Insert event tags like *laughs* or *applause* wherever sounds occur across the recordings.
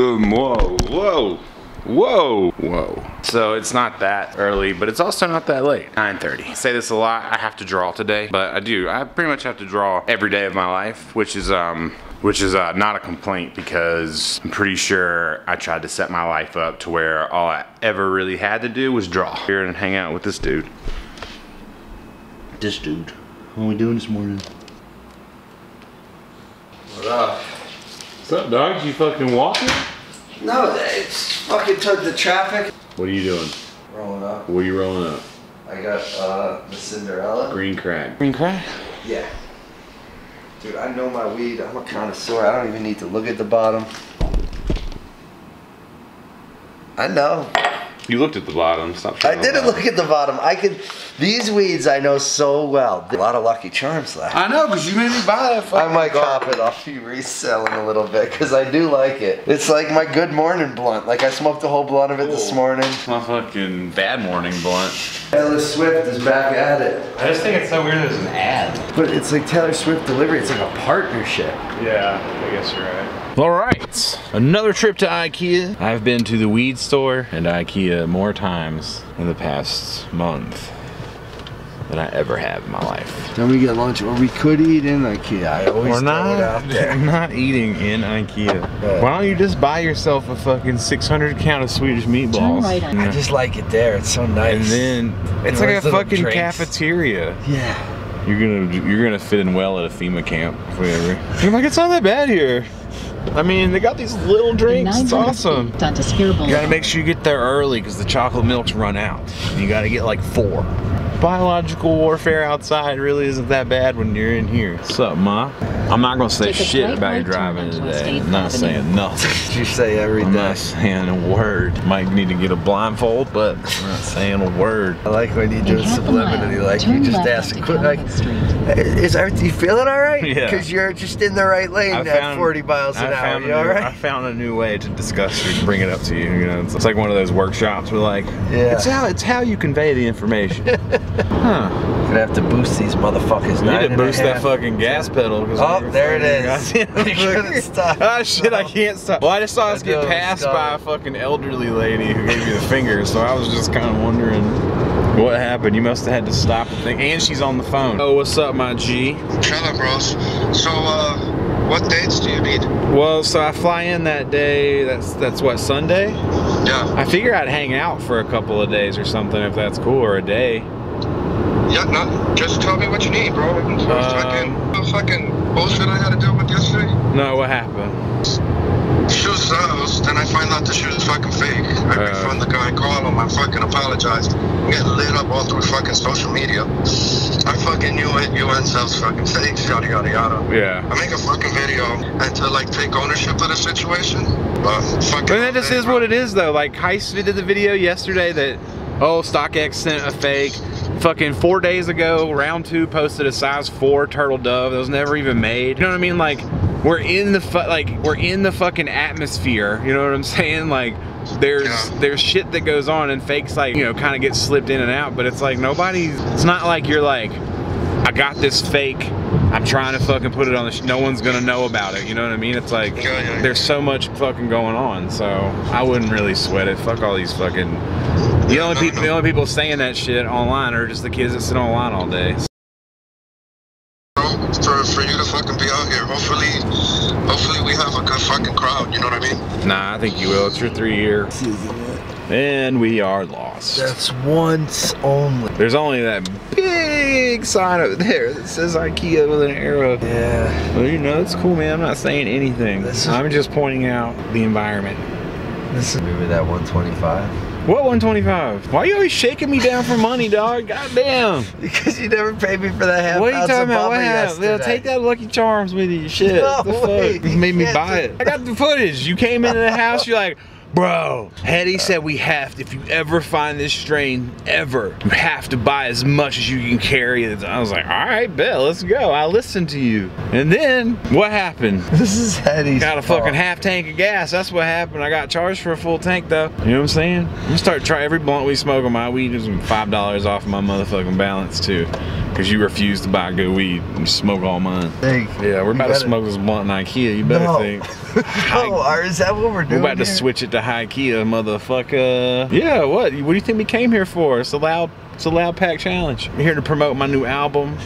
Whoa, whoa, whoa, whoa. So it's not that early, but it's also not that late. 9.30. I say this a lot, I have to draw today, but I do. I pretty much have to draw every day of my life, which is, um, which is uh, not a complaint because I'm pretty sure I tried to set my life up to where all I ever really had to do was draw. Here and hang out with this dude. This dude. What are we doing this morning? What up? What's up, dog? You fucking walking? No, it's fucking took the traffic. What are you doing? Rolling up. What are you rolling up? I got uh, the Cinderella. Green crack. Green crack? Yeah. Dude, I know my weed. I'm a connoisseur. I don't even need to look at the bottom. I know. You looked at the bottom. Stop. I didn't bottom. look at the bottom. I could. These weeds I know so well. A lot of Lucky Charms left. I know, cause you made me buy that. I might cop it off you reselling a little bit because I do like it. It's like my good morning blunt. Like I smoked a whole blunt of it this morning. My fucking bad morning blunt. Taylor Swift is back at it. I just think it's so weird. There's an ad. But it's like Taylor Swift delivery. It's like a partnership. Yeah, I guess you're right. All right, another trip to IKEA. I've been to the weed store and IKEA more times in the past month than I ever have in my life. Then we get lunch, or we could eat in IKEA. I always We're not, it out *laughs* there. Not eating in IKEA. Yeah. Why don't you just buy yourself a fucking 600 count of Swedish meatballs? right on. I just like it there. It's so nice. and then it's like a fucking drinks. cafeteria. yeah. You're gonna you're gonna fit in well at a FEMA camp if we ever. I'm like, it's not that bad here. I mean, they got these little drinks. It's awesome. feet You gotta make sure you get there early because the chocolate milks run out. You gotta get like four. Biological warfare outside really isn't that bad when you're in here. What's up, Ma? I'm not gonna say Take shit about you right turn driving today. I'm not Avenue. saying nothing. *laughs* You say every I'm day. not saying a word. Might need to get a blindfold, but I'm not saying a word. I like when you do it a mile, subliminally, like turn you just ask a quick, like, is everything you feeling all right? Yeah. Because you're just in the right lane at 40 miles an I hour. found You all new- I found a new way to discuss it, bring it up to you. You know, it's, it's like one of those workshops where like, Yeah. it's how it's how you convey the information. *laughs* huh? Gonna have to boost these motherfuckers. You nine need to boost that fucking gas pedal. Oh, there it is. fucking- is. *laughs* You couldn't stop. Ah shit, I can't stop. Well, I just saw us get know, passed stop. by a fucking elderly lady who gave you the finger, so I was just kind of wondering what happened. You must have had to stop the thing, and she's on the phone. Oh, what's up, my G? Hello, bros. So, uh, what dates do you need? Well, so I fly in that day. That's that's what Sunday. Yeah. I figure I'd hang out for a couple of days or something if that's cool, or a day. Yeah, no, just tell me what you need, bro. Um, fucking, fucking bullshit I had to deal with yesterday. No, what happened? Shoe sells, then I find out the shoe is fucking fake. I Uh. refund the guy, call him, I fucking apologize. I'm getting lit up all through fucking social media. I fucking knew it, UN sells fucking fake, yada yada yada. Yeah. I make a fucking video and to like take ownership of the situation. But fucking. But that just is what it is, though. Like Heist did the video yesterday that, oh, StockX sent a fake. Fucking four days ago, round two posted a size four turtle dove that was never even made. You know what I mean? Like, we're in the like we're in the fucking atmosphere. You know what I'm *laughs* saying? Like, there's Yeah. there's shit that goes on and fakes like you know kind of get slipped in and out. But it's like nobody's. It's not like you're like, I got this fake. I'm trying to fucking put it on the. Sh- no one's gonna know about it. You know what I mean? It's like Yeah, yeah, yeah. there's so much fucking going on. So I wouldn't really sweat it. Fuck all these fucking. The only people, the only people saying that shit online are just the kids that sit online all day. for, for you to fucking be out here. Hopefully, hopefully we have a good fucking crowd. You know what I mean? Nah, I think you will. It's your three year, and we are lost. That's once only. There's only that big sign over there that says IKEA with an arrow. Yeah. Well, you know, it's cool, man. I'm not saying anything. This is- I'm just pointing out the environment. This is maybe that 125. What 125? Why are you always shaking me down for money, dog? God damn. *laughs* Because you never paid me for that half What are you talking about? What Bubba happened? They'll take that Lucky Charms with you. Shit. No the fuck? You made me buy it. I got the footage. You came into the house. You're like, bro. Hetty said we have. To, if you ever find this strain, ever, you have to buy as much as you can carry. I was like, all right, bet. Let's go. I listened to you. And then what happened? *laughs* This is Eddie's Got a fault. fucking half tank of gas. That's what happened. I got charged for a full tank though. You know what I'm saying? I'm gonna start try every blunt we smoke on my weed is five dollars off my motherfucking balance too. Because you refuse to buy good weed and you smoke all mine. Hey, Yeah, we're about to better- smoke this blunt in Ikea. You better No. think. *laughs* oh, are- is that what we're doing? We're doing? about to switch it to Ikea, motherfucker. Yeah, what? What do you think we came here for? It's a loud, it's a loud pack challenge. I'm here to promote my new album.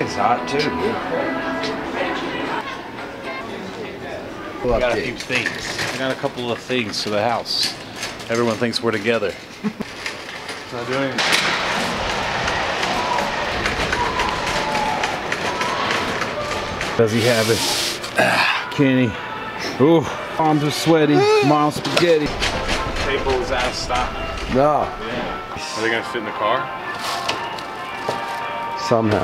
It's hot too. We'll I got a update. few things. I got a couple of things to the house. Everyone thinks we're together. Not doing it. Does he have it? *sighs* Kenny. Ooh, arms are sweaty. Mom spaghetti. Table's out of stock. No, Are they gonna fit in the car? somehow.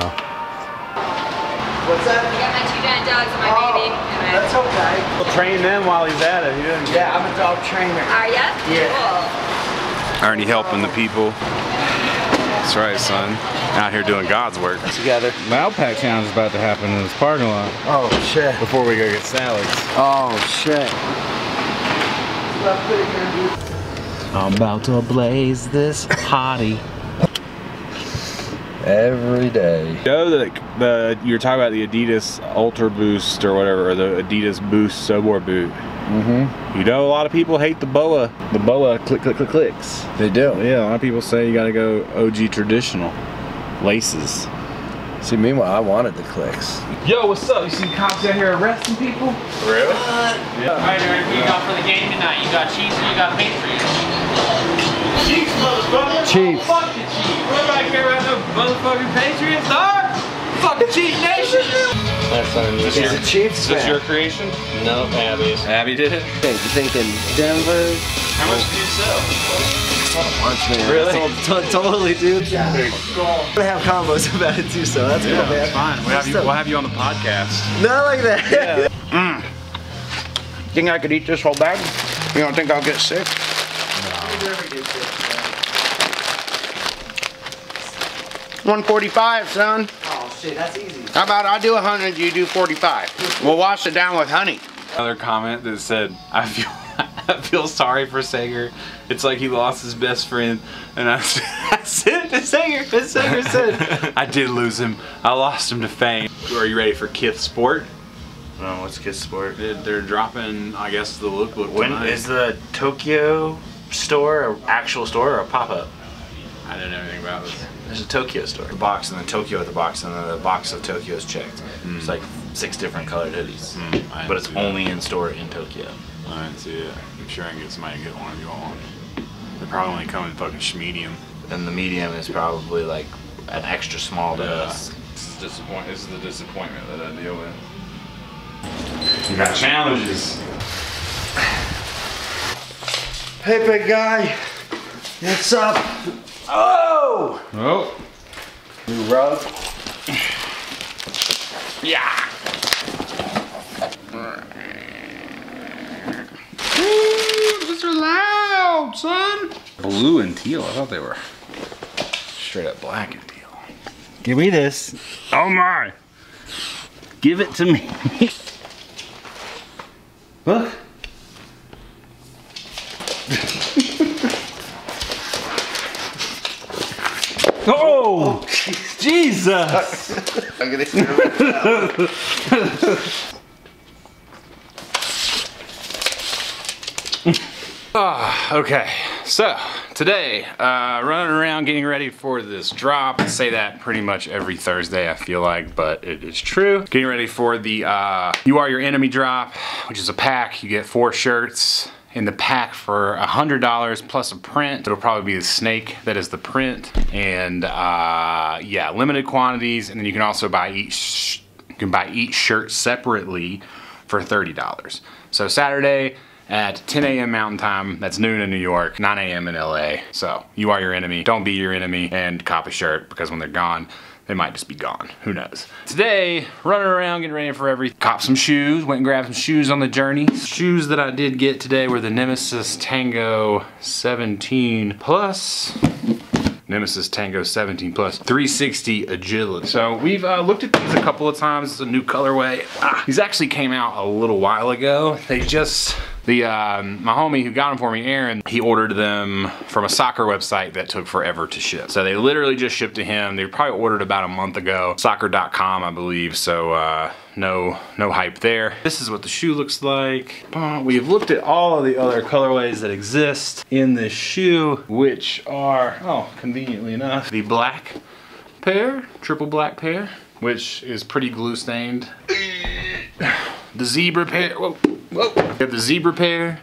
What's I that? got my two giant dogs and my Oh, baby. And That's okay. We'll train them while he's at it. He doesn't. Yeah, I'm a dog trainer. are ya? Yeah. Cool. Already helping the people. That's right, son. Out here doing God's work. Together. Loud pack challenge is about to happen in this parking lot Oh shit. before we go get salads. Oh shit. I'm about to blaze this hottie. Every day. Joe, the, the you were talking about the Adidas Ultra Boost or whatever, or the Adidas Boost snowboard boot. Mm-hmm. You know, a lot of people hate the BOA. The BOA click, click, click, clicks. They do. Yeah, a lot of people say you gotta go OG traditional. Laces. See, meanwhile, I wanted the clicks. Yo, what's up? You see cops out here arresting people? Really? Uh, yeah. Alright, Eric, what you got for the game tonight? You got Chiefs or you got Patriots? Chiefs, motherfucker! Chiefs. Fuck the Chiefs. What do I care about the motherfucking Patriots, dog? Fucking Chief Nation. That's He's a Chiefs fan. Was your creation? No, Abby's. Abby did it? Hey, you thinking Denver? How much do you sell? Punch man. Really? Sold- to- totally, dude. I'm gonna have combos *laughs* about it too, so that's cool, man. Fine. We'll have you, we'll have you on the podcast. Not like that. *laughs* Mm. Think I could eat this whole bag? You don't think I'll get sick? 145, son. oh shit, that's easy. How about I do 100, you do 45? We'll wash it down with honey. Another comment that said, I feel *laughs* I feel sorry for Sager. It's like he lost his best friend. And I *laughs* said to Sager, and Sager said, I did lose him. I lost him to fame. Are you ready for Kith Sport? Oh, what's Kith Sport? They're, they're dropping, I guess, the lookbook When tonight. is the Tokyo store an actual store or a pop up? I don't know anything about this. There's a Tokyo store. The box and then Tokyo at the box and then the box of Tokyo is checked. It's hmm. like six different colored hoodies. Hmm, I But it's only in store in Tokyo. I didn't see it. I'm sure I can get somebody to get one if you want one. They probably only come in fucking medium. And the medium is probably like an extra small to us. This is, disappoint- this is the disappointment that I deal with. You got challenges. Hey, big guy. What's up? Oh! Oh. New rug. Yeah. Those are loud, son. Blue and teal. I thought they were straight up black and teal. Give me this. Oh my. Give it to me. Look. *laughs* oh, Jesus! I'm gonna hear it. *laughs* Ah, okay, so today, uh, running around getting ready for this drop. I say that pretty much every Thursday, I feel like, but it is true. Getting ready for the uh, You Are Your Enemy drop, which is a pack. You get four shirts in the pack for $100 plus a print. It'll probably be the snake that is the print. And uh, yeah, limited quantities. And then you can also buy each, you can buy each shirt separately for $30. So Saturday, at 10 a.m. Mountain Time. That's noon in New York, 9 a.m. in LA. So you are your enemy. Don't be your enemy and cop a shirt because when they're gone, they might just be gone. Who knows? Today, running around getting ready for every cop some shoes. Went and grabbed some shoes on the journey. Shoes that I did get today were the Nemeziz Tango 17 Plus. Nemeziz Tango 17 Plus 360 agility. So we've uh, looked at these a couple of times. It's a new colorway. Ah, these actually came out a little while ago. They just The um, my homie who got them for me, Aaron, he ordered them from a soccer website that took forever to ship. So they literally just shipped to him. They probably ordered about a month ago. Soccer.com, I believe. So uh, no no hype there. This is what the shoe looks like. We've looked at all of the other colorways that exist in this shoe, which are oh conveniently enough the black pair, triple black pair, which is pretty glue stained. The zebra pair. Whoa, whoa. We have the zebra pair.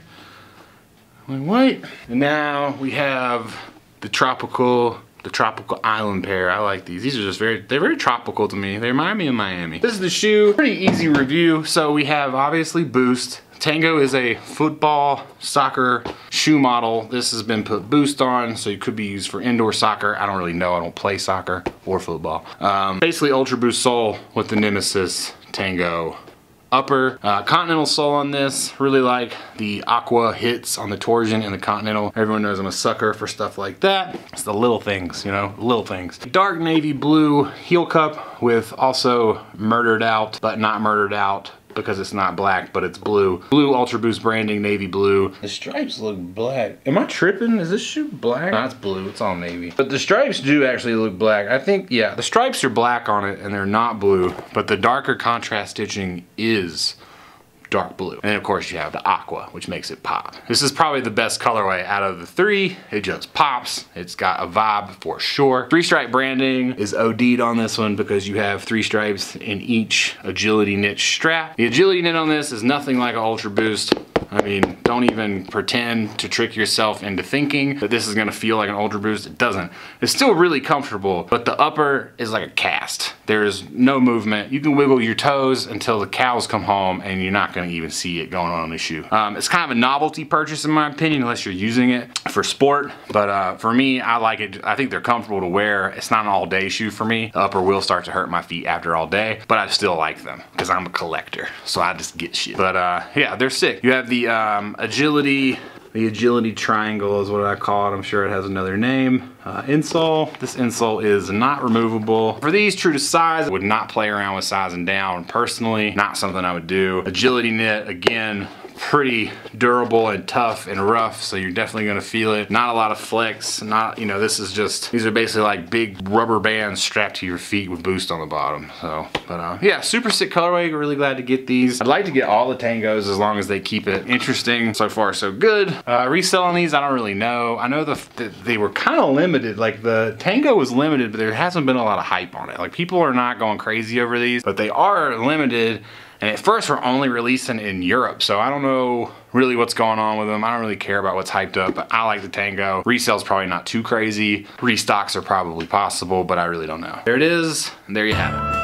Wait, what? And now we have the tropical, the tropical island pair. I like these. These are just very, they're very tropical to me. They remind me of Miami. This is the shoe. Pretty easy review. So we have obviously Boost. Tango is a football soccer shoe model. This has been put boost on, so it could be used for indoor soccer. I don't really know. I don't play soccer or football. Um, basically, Ultra Boost sole with the Nemeziz Tango upper. Uh, Continental sole on this. Really like the aqua hits on the torsion and the Continental. Everyone knows I'm a sucker for stuff like that. It's the little things, you know, little things. Dark navy blue heel cup with also murdered out, but not murdered out because it's not black, but it's blue. Blue Ultra Boost branding, navy blue. The stripes look black. Am I tripping? Is this shoe black? No, it's blue. It's all navy. But the stripes do actually look black. I think, yeah, the stripes are black on it and they're not blue, but the darker contrast stitching is dark blue. And of course you have the aqua, which makes it pop. This is probably the best colorway out of the three. It just pops. It's got a vibe for sure. Three stripe branding is OD'd on this one because you have three stripes in each agility knit strap. The agility knit on this is nothing like an Ultra Boost. I mean, don't even pretend to trick yourself into thinking that this is gonna feel like an Ultra Boost. It doesn't. It's still really comfortable, but the upper is like a cast. There's no movement. You can wiggle your toes until the cows come home and you're not gonna even see it going on in the shoe. Um, it's kind of a novelty purchase in my opinion, unless you're using it for sport. But uh, for me, I like it. I think they're comfortable to wear. It's not an all day shoe for me. The upper will start to hurt my feet after all day, but I still like them because I'm a collector. So I just get shit. But uh, yeah, they're sick. You have the um, agility the agility triangle is what I call it. I'm sure it has another name. Uh, insole. This insole is not removable. For these, true to size, I would not play around with sizing down personally. Not something I would do. Agility knit, again, pretty durable and tough and rough so you're definitely gonna feel it. Not a lot of flex not you know this is just these are basically like big rubber bands strapped to your feet with boost on the bottom so but uh, yeah super sick colorway really glad to get these. I'd like to get all the tangos as long as they keep it interesting. So far so good. Uh, reselling these I don't really know. I know the, the they were kind of limited like the tango was limited but there hasn't been a lot of hype on it. Like people are not going crazy over these but they are limited and at first we're only releasing in Europe, so I don't know really what's going on with them. I don't really care about what's hyped up, but I like the Tango. Resale's probably not too crazy. Restocks are probably possible, but I really don't know. There it is, and there you have it.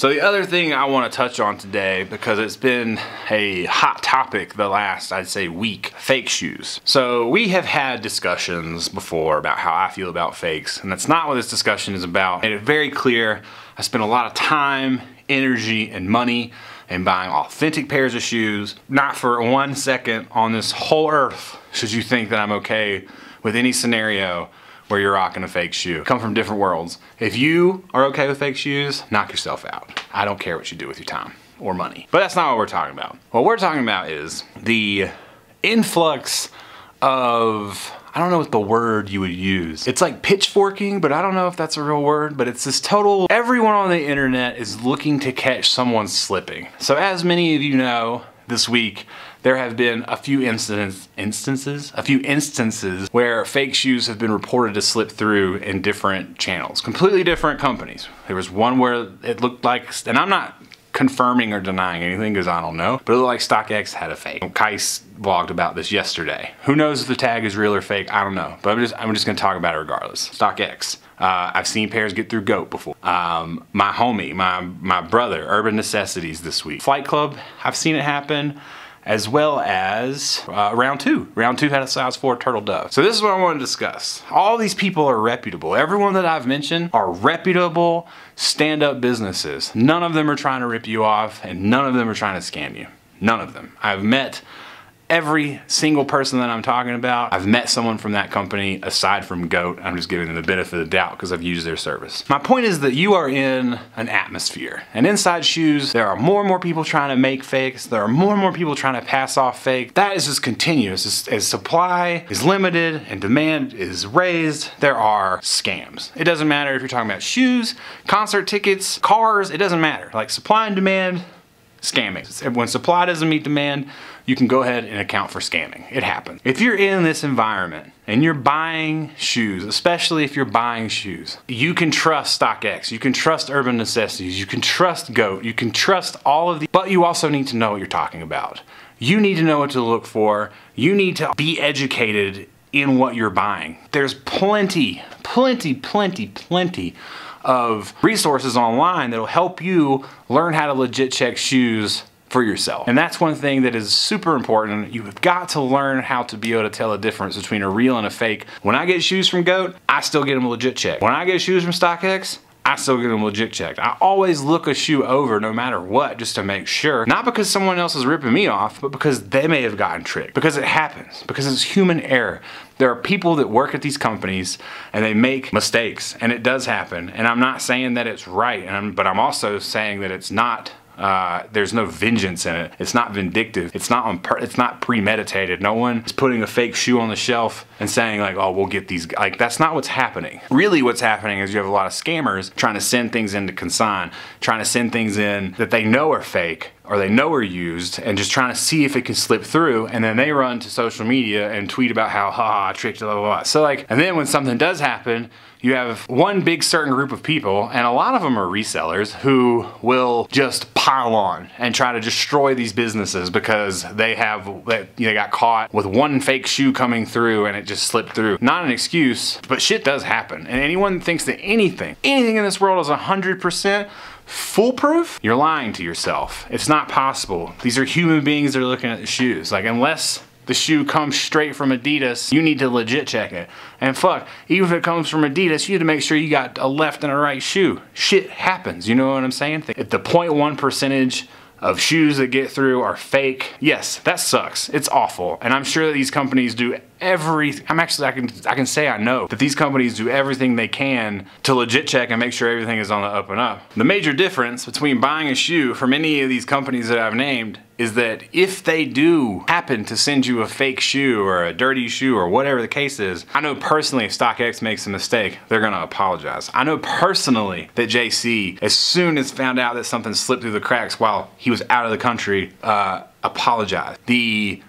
So the other thing I want to touch on today, because it's been a hot topic the last, I'd say, week, fake shoes. So we have had discussions before about how I feel about fakes, and that's not what this discussion is about. Made it very clear. I spent a lot of time, energy, and money in buying authentic pairs of shoes. Not for one second on this whole earth should you think that I'm okay with any scenario where you're rocking a fake shoe. Come from different worlds. If you are okay with fake shoes, knock yourself out. I don't care what you do with your time or money. But that's not what we're talking about. What we're talking about is the influx of I don't know what the word you would use. It's like pitchforking, but I don't know if that's a real word, but it's this total, everyone on the internet is looking to catch someone slipping. So as many of you know, this week, there have been a few incidents, instances, a few instances where fake shoes have been reported to slip through in different channels, completely different companies. There was one where it looked like, and I'm not confirming or denying anything because I don't know, but it looked like StockX had a fake. Kais vlogged about this yesterday. Who knows if the tag is real or fake? I don't know, but I'm just I'm just gonna talk about it regardless. StockX. Uh, I've seen pairs get through GOAT before. Um, my homie, my my brother, Urban Necessities this week. Flight Club, I've seen it happen as well as uh, round two. Round two had a size four turtle dove. So this is what I want to discuss. All these people are reputable. Everyone that I've mentioned are reputable stand-up businesses. None of them are trying to rip you off and none of them are trying to scam you. None of them. I've met every single person that I'm talking about, I've met someone from that company aside from GOAT. I'm just giving them the benefit of the doubt because I've used their service. My point is that you are in an atmosphere. And inside shoes, there are more and more people trying to make fakes. There are more and more people trying to pass off fake. That is just continuous. As, as supply is limited and demand is raised, there are scams. It doesn't matter if you're talking about shoes, concert tickets, cars, it doesn't matter. Like supply and demand, scamming. When supply doesn't meet demand, you can go ahead and account for scamming. It happens. If you're in this environment and you're buying shoes, especially if you're buying shoes, you can trust StockX, you can trust Urban Necessities, you can trust GOAT, you can trust all of the, but you also need to know what you're talking about. You need to know what to look for. You need to be educated in what you're buying. There's plenty, plenty, plenty, plenty of resources online that'll help you learn how to legit check shoes for yourself. And that's one thing that is super important. You've got to learn how to be able to tell the difference between a real and a fake. When I get shoes from GOAT, I still get them legit checked. When I get shoes from StockX, I still get them legit checked. I always look a shoe over no matter what just to make sure. Not because someone else is ripping me off, but because they may have gotten tricked. Because it happens. Because it's human error. There are people that work at these companies and they make mistakes and it does happen. And I'm not saying that it's right, I'm, but I'm also saying that it's not uh, there's no vengeance in it. It's not vindictive. It's not on. it's not premeditated. No one is putting a fake shoe on the shelf and saying like, "Oh, we'll get these." Like that's not what's happening. Really, what's happening is you have a lot of scammers trying to send things into consign, trying to send things in that they know are fake or they know are used and just trying to see if it can slip through and then they run to social media and tweet about how ha I tricked blah blah blah. So like and then when something does happen, you have one big certain group of people, and a lot of them are resellers who will just pile on and try to destroy these businesses because they have they got caught with one fake shoe coming through and it just slipped through. Not an excuse, but shit does happen. And anyone thinks that anything, anything in this world is 100% foolproof, you're lying to yourself. It's not possible. These are human beings that are looking at the shoes. Like unless the shoe comes straight from Adidas, you need to legit check it. And fuck, even if it comes from Adidas, you need to make sure you got a left and a right shoe. Shit happens, you know what I'm saying? If the 0.1 percentage of shoes that get through are fake, yes, that sucks. It's awful. And I'm sure that these companies do I'm actually I can I can say I know that these companies do everything they can to legit check and make sure everything is on the up and up. The major difference between buying a shoe from any of these companies that I've named is that if they do happen to send you a fake shoe or a dirty shoe or whatever the case is, I know personally if StockX makes a mistake, they're gonna apologize. I know personally that JC, as soon as found out that something slipped through the cracks while he was out of the country, uh, apologized. The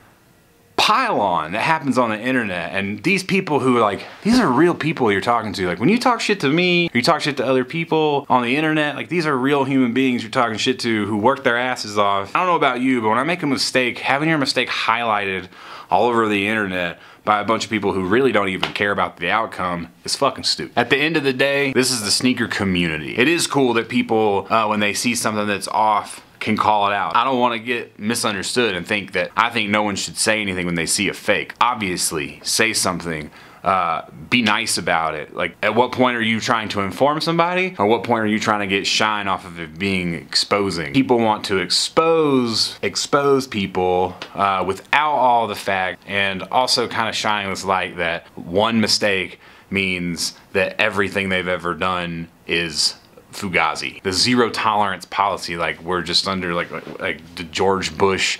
pile on that happens on the internet and these people who are like these are real people you're talking to like when you talk shit to me you talk shit to other people on the internet like these are real human beings you're talking shit to who work their asses off i don't know about you but when i make a mistake having your mistake highlighted all over the internet by a bunch of people who really don't even care about the outcome is fucking stupid. At the end of the day, this is the sneaker community. It is cool that people, uh, when they see something that's off, can call it out. I don't want to get misunderstood and think that I think no one should say anything when they see a fake. Obviously, say something. Uh, be nice about it. Like, at what point are you trying to inform somebody? Or what point are you trying to get shine off of it being exposing? People want to expose, expose people uh, without all the fact and also kind of shining this light that one mistake means that everything they've ever done is fugazi. The zero tolerance policy, like we're just under like like, like the George Bush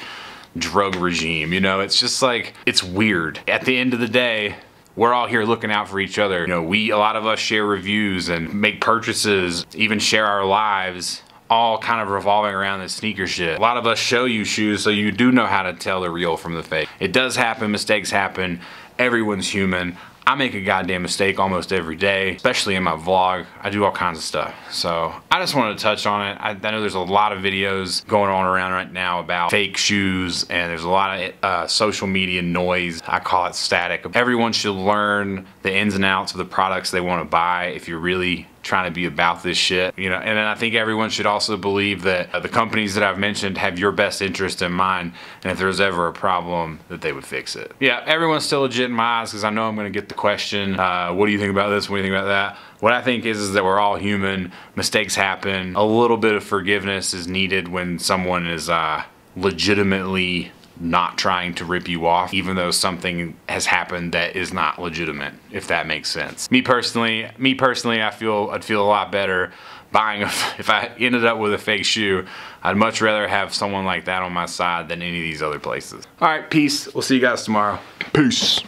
drug regime. You know, it's just like it's weird. At the end of the day, we're all here looking out for each other. You know, we a lot of us share reviews and make purchases, even share our lives. All kind of revolving around this sneaker shit. A lot of us show you shoes so you do know how to tell the real from the fake. It does happen, mistakes happen. Everyone's human. I make a goddamn mistake almost every day, especially in my vlog. I do all kinds of stuff. So I just wanted to touch on it. I, I know there's a lot of videos going on around right now about fake shoes and there's a lot of uh, social media noise. I call it static. Everyone should learn the ins and outs of the products they want to buy if you're really trying to be about this shit, you know. And then I think everyone should also believe that uh, the companies that I've mentioned have your best interest in mind, and if there's ever a problem, that they would fix it. Yeah, everyone's still legit in my eyes because I know I'm going to get the question, uh, "What do you think about this? What do you think about that?" What I think is, is that we're all human. Mistakes happen. A little bit of forgiveness is needed when someone is uh, legitimately not trying to rip you off, even though something has happened that is not legitimate, if that makes sense. Me personally, me personally, I feel I'd feel a lot better buying a, *laughs* if I ended up with a fake shoe, I'd much rather have someone like that on my side than any of these other places. All right, peace. We'll see you guys tomorrow. Peace.